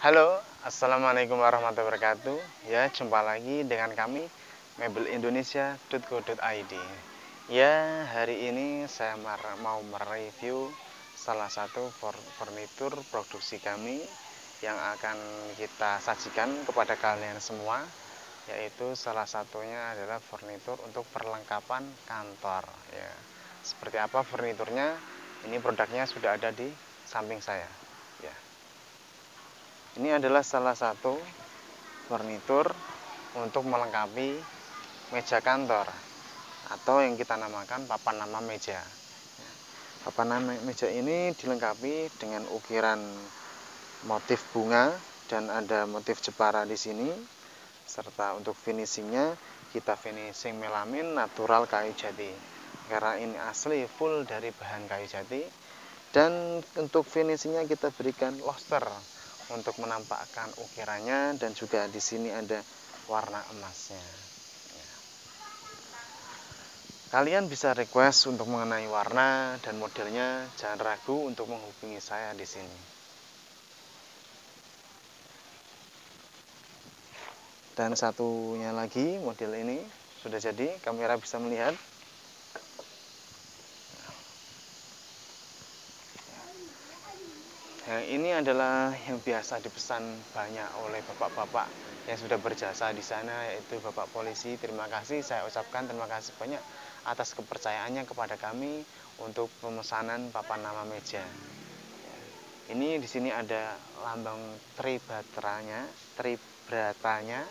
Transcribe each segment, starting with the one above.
Halo, Assalamualaikum warahmatullahi wabarakatuh Ya, jumpa lagi dengan kami mebelindonesia.co.id Ya, hari ini saya mau mereview salah satu furnitur produksi kami yang akan kita sajikan kepada kalian semua yaitu salah satunya adalah furnitur untuk perlengkapan kantor ya. Seperti apa furniturnya? Ini produknya sudah ada di samping saya ya. Ini adalah salah satu furnitur untuk melengkapi meja kantor atau yang kita namakan papan nama meja. Papan nama meja ini dilengkapi dengan ukiran motif bunga dan ada motif jepara di sini. Serta untuk finishingnya kita finishing melamin natural kayu jati. Karena ini asli full dari bahan kayu jati. Dan untuk finishingnya kita berikan luster untuk menampakkan ukirannya dan juga di sini ada warna emasnya. Ya. Kalian bisa request untuk mengenai warna dan modelnya, jangan ragu untuk menghubungi saya di sini. Dan satunya lagi model ini sudah jadi, kamera bisa melihat. Nah, ini adalah yang biasa dipesan banyak oleh bapak-bapak yang sudah berjasa di sana yaitu Bapak Polisi. Terima kasih saya ucapkan terima kasih banyak atas kepercayaannya kepada kami untuk pemesanan papan nama meja. Ini di sini ada lambang tribatranya, tribratanya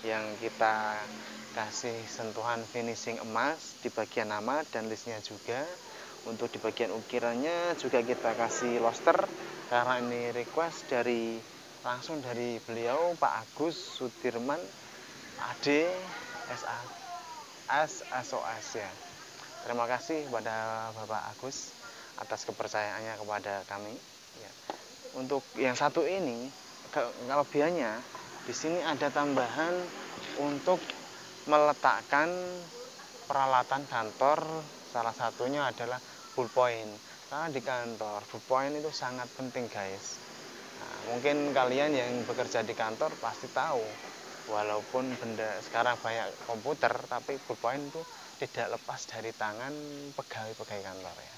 yang kita kasih sentuhan finishing emas di bagian nama dan listnya juga untuk di bagian ukirannya juga kita kasih loster karena ini request dari langsung dari beliau Pak Agus Sudirman AD SA S SOS ya terima kasih kepada Bapak Agus atas kepercayaannya kepada kami ya. untuk yang satu ini kelebihannya di sini ada tambahan untuk meletakkan peralatan kantor salah satunya adalah bullpoint karena di kantor point itu sangat penting guys. Nah, mungkin kalian yang bekerja di kantor pasti tahu walaupun benda sekarang banyak komputer tapi point itu tidak lepas dari tangan pegawai-pegawai kantor ya.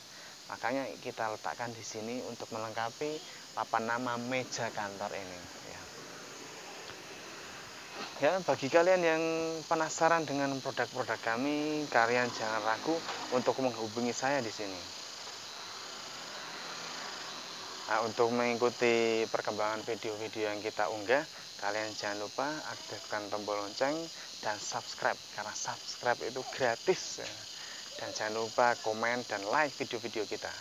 Makanya kita letakkan di sini untuk melengkapi papan nama meja kantor ini ya. bagi kalian yang penasaran dengan produk-produk kami kalian jangan ragu untuk menghubungi saya di sini Nah, untuk mengikuti perkembangan video-video yang kita unggah, kalian jangan lupa aktifkan tombol lonceng dan subscribe karena subscribe itu gratis. Dan jangan lupa komen dan like video-video kita.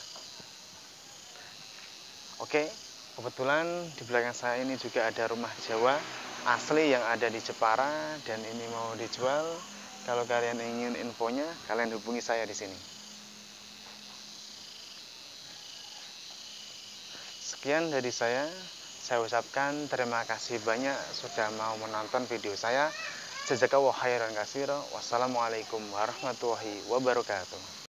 Oke, kebetulan di belakang saya ini juga ada rumah Jawa asli yang ada di Jepara dan ini mau dijual. Kalau kalian ingin infonya, kalian hubungi saya di sini. Sekian dari saya. Saya ucapkan terima kasih banyak sudah mau menonton video saya. Jazakallahu khairan kasiro. Wassalamualaikum warahmatullahi wabarakatuh.